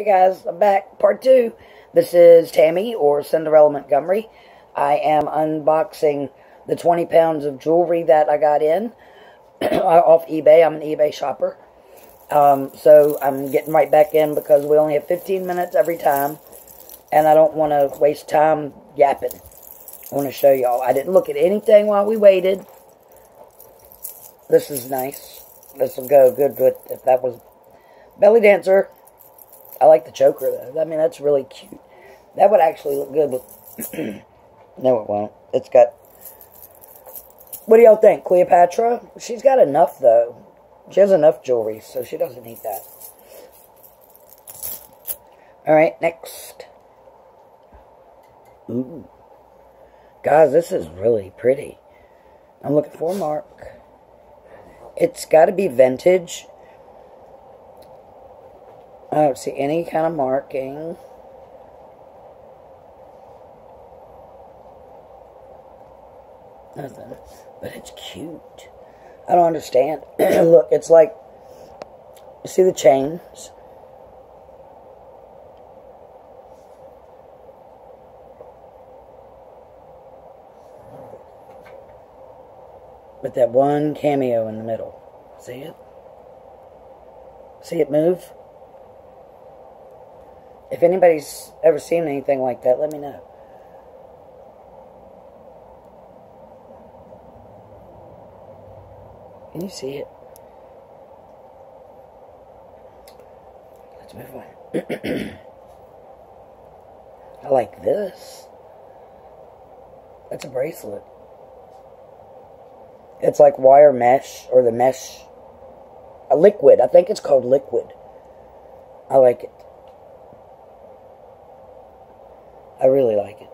Hey guys, I'm back. Part two. This is Tammy or Cinderella Montgomery. I am unboxing the 20 pounds of jewelry that I got in off eBay. I'm an eBay shopper. Um, so I'm getting right back in because we only have 15 minutes every time. And I don't want to waste time yapping. I want to show y'all. I didn't look at anything while we waited. This is nice. This will go good with if that was belly dancer. I like the choker though. I mean that's really cute. That would actually look good with. no, it won't. It's got. What do y'all think, Cleopatra? She's got enough though. She has enough jewelry, so she doesn't need that. All right, next. Ooh. Guys, this is really pretty. I'm looking for a mark. It's got to be vintage. I don't see any kind of marking. Nothing. But it's cute. I don't understand. Look, it's like, you see the chains? With that one cameo in the middle. See it? See it move? If anybody's ever seen anything like that, let me know. Can you see it? Let's move on. I like this. That's a bracelet. It's like wire mesh or the mesh. A liquid. I think it's called liquid. I like it. I really like it.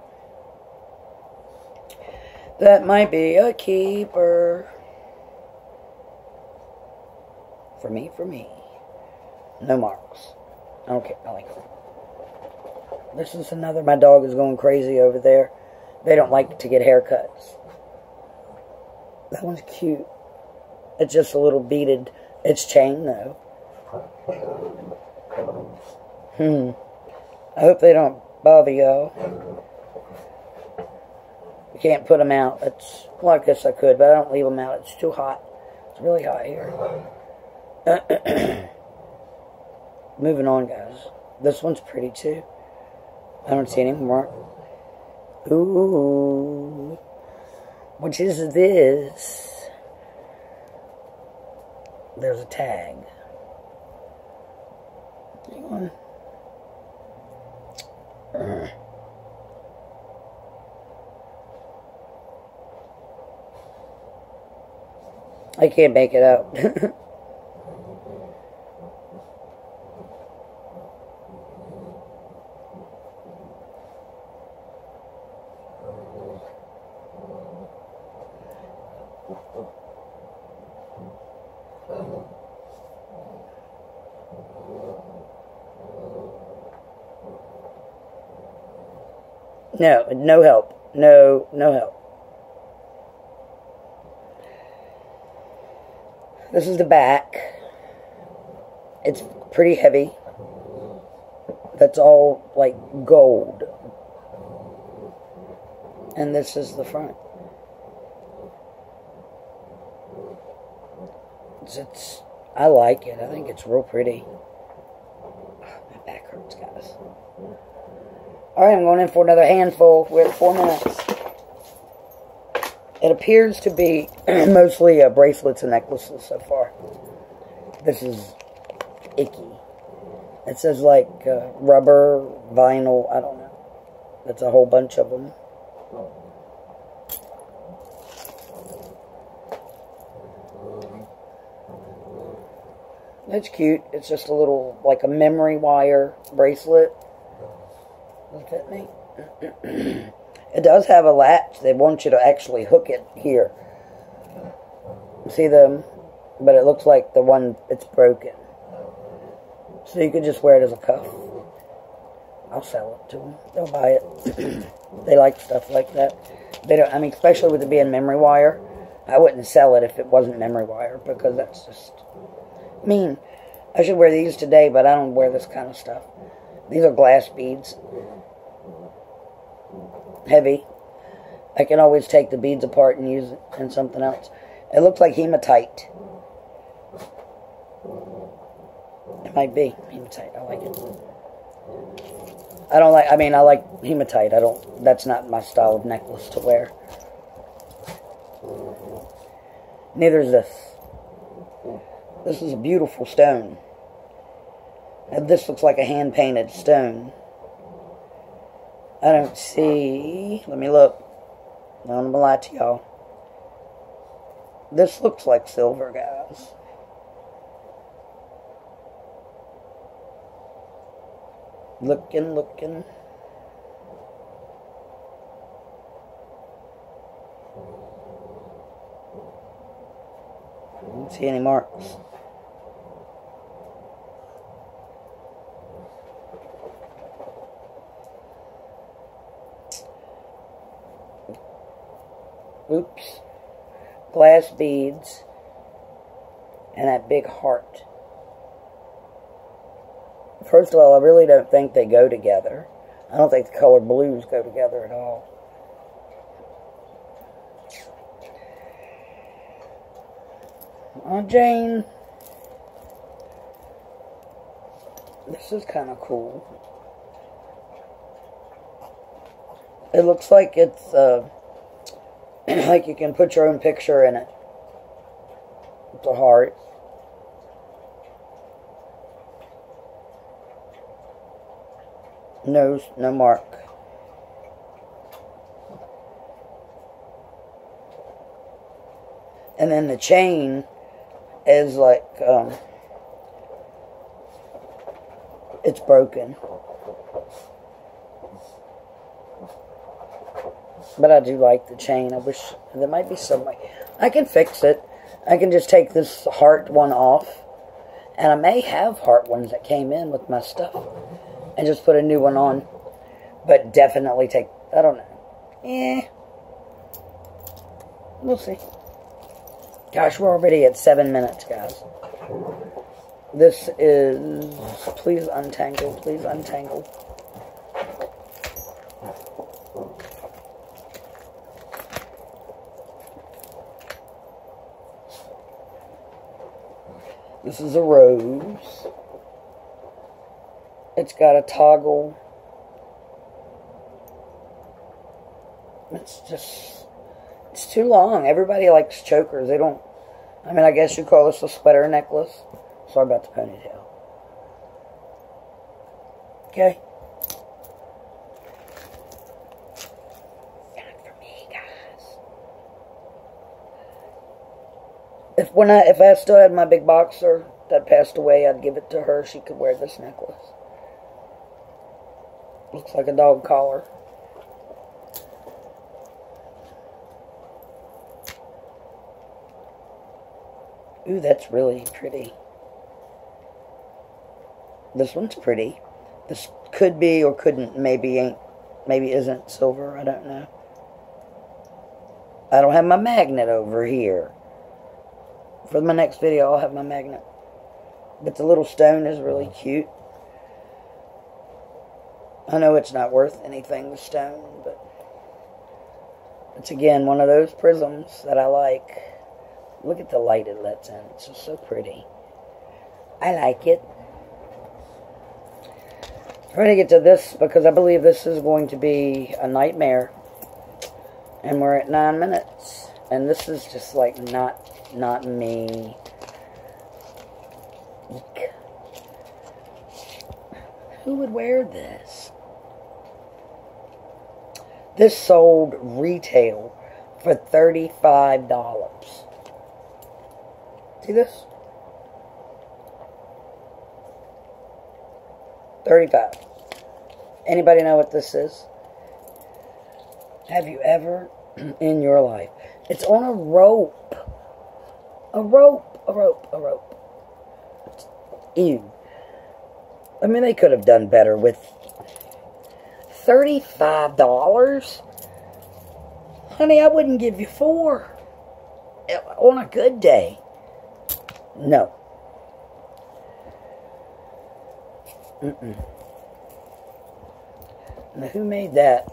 That might be a keeper. For me, for me. No marks. I don't care. I like it. This is another. My dog is going crazy over there. They don't like to get haircuts. That one's cute. It's just a little beaded. It's chain, though. Hmm. I hope they don't bother y'all. Can't put them out. It's, well, I guess I could, but I don't leave them out. It's too hot. It's really hot here. Moving on, guys. This one's pretty, too. I don't see any more. Ooh. Which is this? There's a tag. Hang on. I can't make it out. No, no help. No, no help. This is the back. It's pretty heavy. That's all like gold. And this is the front. It's, it's I like it. I think it's real pretty. Ah, my back hurts, guys. Alright, I'm going in for another handful. We're at four minutes. It appears to be mostly uh, bracelets and necklaces so far. This is icky. It says like uh, rubber, vinyl, I don't know. That's a whole bunch of them. That's cute. It's just a little, like a memory wire bracelet. Me? it does have a latch. They want you to actually hook it here. See them? But it looks like the one, it's broken. So you could just wear it as a cuff. I'll sell it to them. They'll buy it. they like stuff like that. They don't, I mean, especially with it being memory wire. I wouldn't sell it if it wasn't memory wire because that's just mean. I should wear these today, but I don't wear this kind of stuff. These are glass beads. Heavy. I can always take the beads apart and use it in something else. It looks like hematite. It might be hematite. I like it. I don't like, I mean, I like hematite. I don't, that's not my style of necklace to wear. Neither is this. This is a beautiful stone. This looks like a hand-painted stone. I don't see, let me look. I don't want to lie to y'all. This looks like silver, guys. Looking, looking. Don't see any marks. Oops. Glass beads. And that big heart. First of all, I really don't think they go together. I don't think the color blues go together at all. Oh, Jane. This is kind of cool. It looks like it's, uh, like you can put your own picture in it. A heart. No, no mark. And then the chain is like, um, it's broken. But I do like the chain. I wish there might be some way. I can fix it. I can just take this heart one off. And I may have heart ones that came in with my stuff. And just put a new one on. But definitely take, I don't know. Eh. We'll see. Gosh, we're already at seven minutes, guys. This is, please untangle, please untangle. This is a rose. It's got a toggle. It's just, it's too long. Everybody likes chokers. They don't, I mean, I guess you call this a sweater necklace. Sorry about the ponytail. Okay. Not for me, guys. If when I if I still had my big boxer that passed away, I'd give it to her. She could wear this necklace. Looks like a dog collar. Ooh, that's really pretty. This one's pretty. This could be or couldn't, maybe ain't, maybe isn't silver. I don't know. I don't have my magnet over here. For my next video, I'll have my magnet. But the little stone is really cute. I know it's not worth anything, the stone, but it's again one of those prisms that I like. Look at the light it lets in. It's just so pretty. I like it. Trying to get to this because I believe this is going to be a nightmare. And we're at nine minutes. And this is just like not not me. Eek. Who would wear this? This sold retail for $35. See this? 35. Anybody know what this is? Have you ever in your life? It's on a rope. A rope, a rope, a rope. Ew. I mean, they could have done better with $35? Honey, I wouldn't give you four. Eh, on a good day. No. Mm-mm. Now, who made that?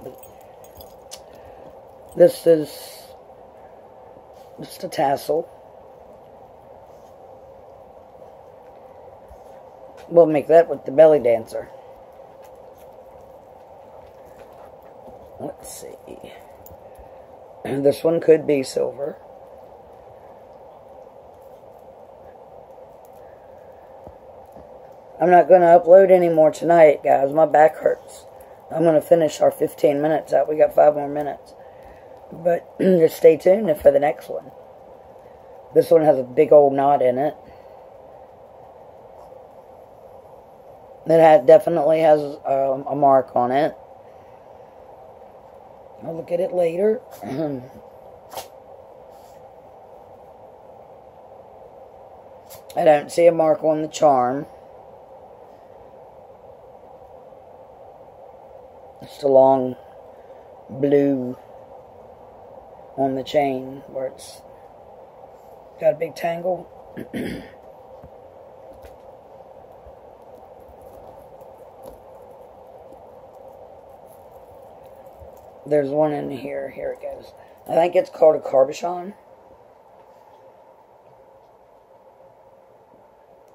This is just a tassel. We'll make that with the belly dancer. Let's see. This one could be silver. I'm not going to upload anymore tonight, guys. My back hurts. I'm going to finish our 15 minutes out. We got five more minutes. But just stay tuned for the next one. This one has a big old knot in it. It definitely has um, a mark on it. I'll look at it later. I don't see a mark on the charm. Just a long blue on the chain where it's got a big tangle. There's one in here. Here it goes. I think it's called a cabochon.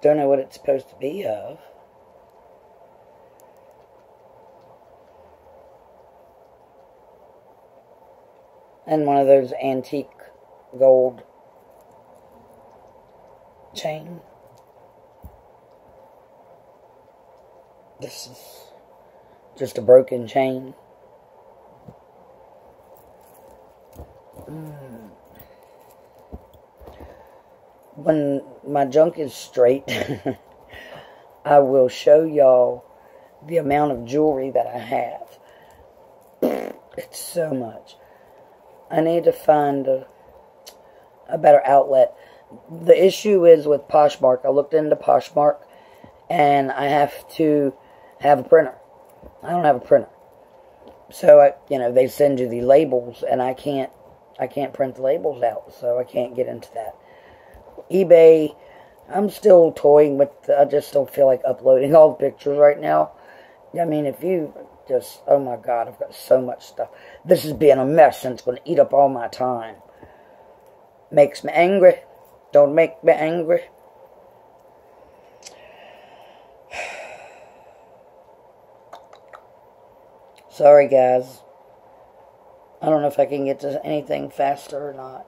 Don't know what it's supposed to be of. And one of those antique gold chain. This is just a broken chain. Mm. When my junk is straight, I will show y'all the amount of jewelry that I have. It's so much. I need to find a, a better outlet. The issue is with Poshmark. I looked into Poshmark, and I have to have a printer. I don't have a printer. So, I, you know, they send you the labels, and I can't I can't print the labels out, so I can't get into that. eBay, I'm still toying with, I just don't feel like uploading all the pictures right now. I mean, if you just, oh my God, I've got so much stuff. This is being a mess and it's going to eat up all my time. Makes me angry. Don't make me angry. Sorry, guys. I don't know if I can get to anything faster or not.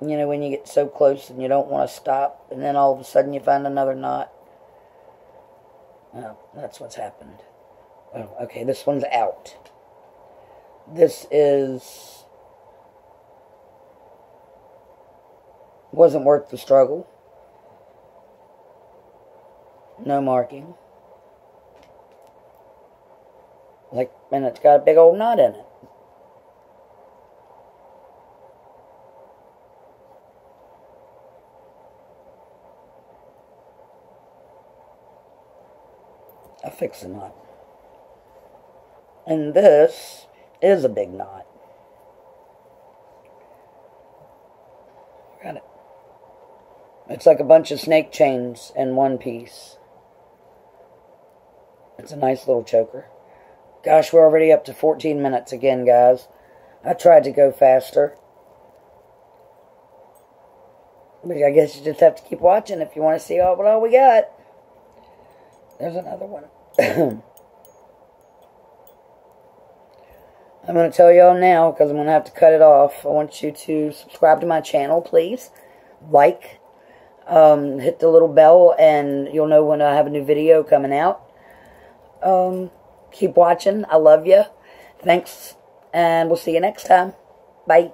You know, when you get so close and you don't want to stop, and then all of a sudden you find another knot. Oh, that's what's happened. Oh, okay, this one's out. This is... Wasn't worth the struggle. No marking. Like, and it's got a big old knot in it. I fix the knot. And this is a big knot. Got it. It's like a bunch of snake chains in one piece. It's a nice little choker. Gosh, we're already up to 14 minutes again, guys. I tried to go faster. But I guess you just have to keep watching if you want to see all what all we got. There's another one. I'm going to tell y'all now because I'm going to have to cut it off. I want you to subscribe to my channel, please. Like. Um, hit the little bell and you'll know when I have a new video coming out. Um, keep watching. I love you. Thanks. And we'll see you next time. Bye.